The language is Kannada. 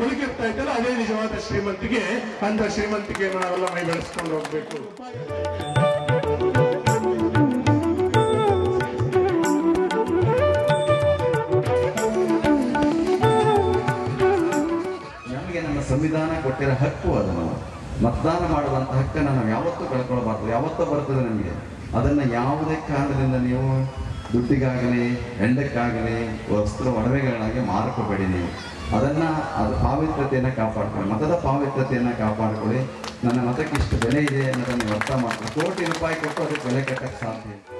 ಬದುಕಿರ್ತಾ ಇದ್ದಲ್ಲ, ಅದೇ ನಿಜವಾದ ಶ್ರೀಮಂತಿಗೆ, ಅಂದ ಶ್ರೀಮಂತಿಕೆಯನ್ನು ನಾವೆಲ್ಲ ಮೈ ಬೆಳೆಸ್ಕೊಂಡು ಹೋಗ್ಬೇಕು. ನಮಗೆ ನಮ್ಮ ಸಂವಿಧಾನ ಕೊಟ್ಟಿರೋ ಹಕ್ಕು ಅದು ನಾವು ಮತದಾನ ಮಾಡುವಂಥ ಹಕ್ಕನ್ನು ನಾವು ಯಾವತ್ತೂ ಕಳ್ಕೊಳ್ಬಾರ್ದು ಯಾವತ್ತೂ ಬರ್ತದೆ ನಮಗೆ. ಅದನ್ನು ಯಾವುದೇ ಕಾರಣದಿಂದ ನೀವು ದುಡ್ಡಿಗಾಗಲಿ, ಹೆಂಡಕ್ಕಾಗಲಿ, ವಸ್ತ್ರ ಒಡವೆಗಳಾಗಿ ಮಾರಕೋಬೇಡಿ ನೀವು. ಅದನ್ನು, ಅದು ಪಾವಿತ್ರತೆಯನ್ನು ಕಾಪಾಡ್ಕೊಳ್ಳಿ. ಮತದ ಪಾವಿತ್ರತೆಯನ್ನು ಕಾಪಾಡಿಕೊಳ್ಳಿ. ನನ್ನ ಮತಕ್ಕೆ ಇಷ್ಟು ಬೆಲೆ ಇದೆ ಅನ್ನೋದನ್ನು ಅರ್ಥ ಮಾಡ್ಕೊಳ್ಳಿ ಕೋಟಿ ರೂಪಾಯಿ ಕೊಟ್ಟು ಅದಕ್ಕೆ ಬೆಲೆ ಕಟ್ಟಕ್ಕೆ ಸಾಧ್ಯ